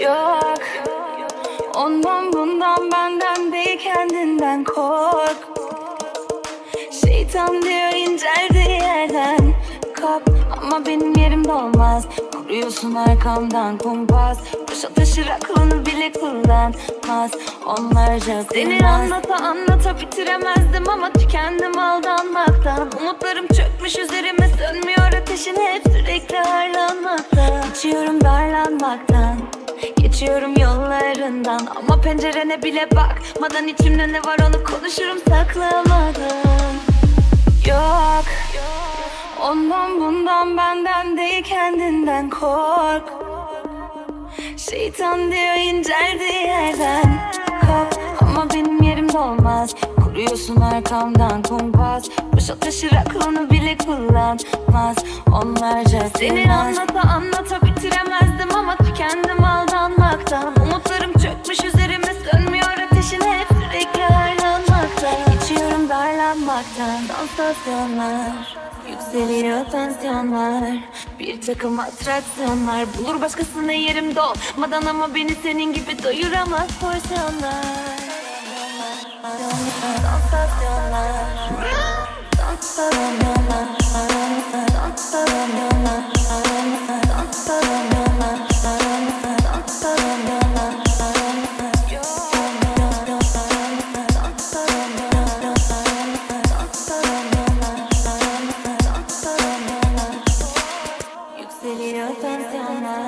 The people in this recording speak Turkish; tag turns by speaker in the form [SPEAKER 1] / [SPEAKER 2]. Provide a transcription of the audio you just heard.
[SPEAKER 1] Yok. Ondan bundan benden değil kendinden kork. Şeytan diyor inceldiği yerden Kap ama benim yerimde olmaz. Kuruyorsun arkamdan kumpas. Boşa taşır aklını bile kullanmaz. Onlarca Seni anlata anlata bitiremezdim ama tükendim aldanmaktan. Umutlarım çökmüş üzerime sönmüyor ateşin hep sürekli harlanmakta. İçiyorum darlanmaktan Geçiyorum yollarından. Ama pencerene bile bakmadan içimde ne var onu konuşurum saklamadan. Yok Bundan benden değil kendinden kork. Şeytan diyor inceldiği yerden. Kop ama benim yerimde olmaz. Kuruyorsun arkamdan kumpas. Boşa taşır aklını bile kullanmaz. Onlarca Seni anlata anlata bitiremezdim ama tükendim aldanmaktan. Umutlarım çökmüş üzerime sönmüyor ateşin hep sürekli harlanmakta İçiyorum darlanmaktan. Sansasyonlar Yükseliyor tansiyonlar. Bir takım atraksiyonlar. Bulur başkasına yerim dolmadan Ama beni senin gibi doyuramaz porsiyonlar. Sansasyonlar Sansasyonlar Diana.